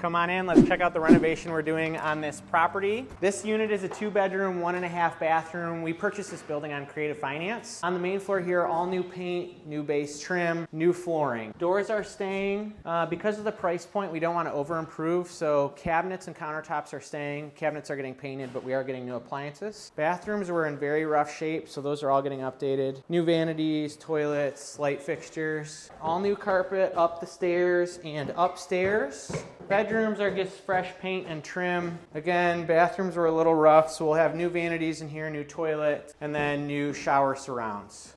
Come on in, let's check out the renovation we're doing on this property. This unit is a two bedroom, one and a half bathroom. We purchased this building on Creative Finance. On the main floor here, all new paint, new base trim, new flooring. Doors are staying. Uh, because of the price point, we don't want to over improve, so cabinets and countertops are staying. Cabinets are getting painted, but we are getting new appliances. Bathrooms were in very rough shape, so those are all getting updated. New vanities, toilets, light fixtures, all new carpet up the stairs and upstairs. Bedrooms are just fresh paint and trim. Again, bathrooms were a little rough, so we'll have new vanities in here, new toilet, and then new shower surrounds.